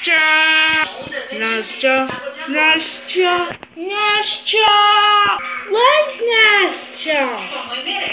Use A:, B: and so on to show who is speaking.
A: Nastia! Nastia! Nastia! Nastia! Like Nastia!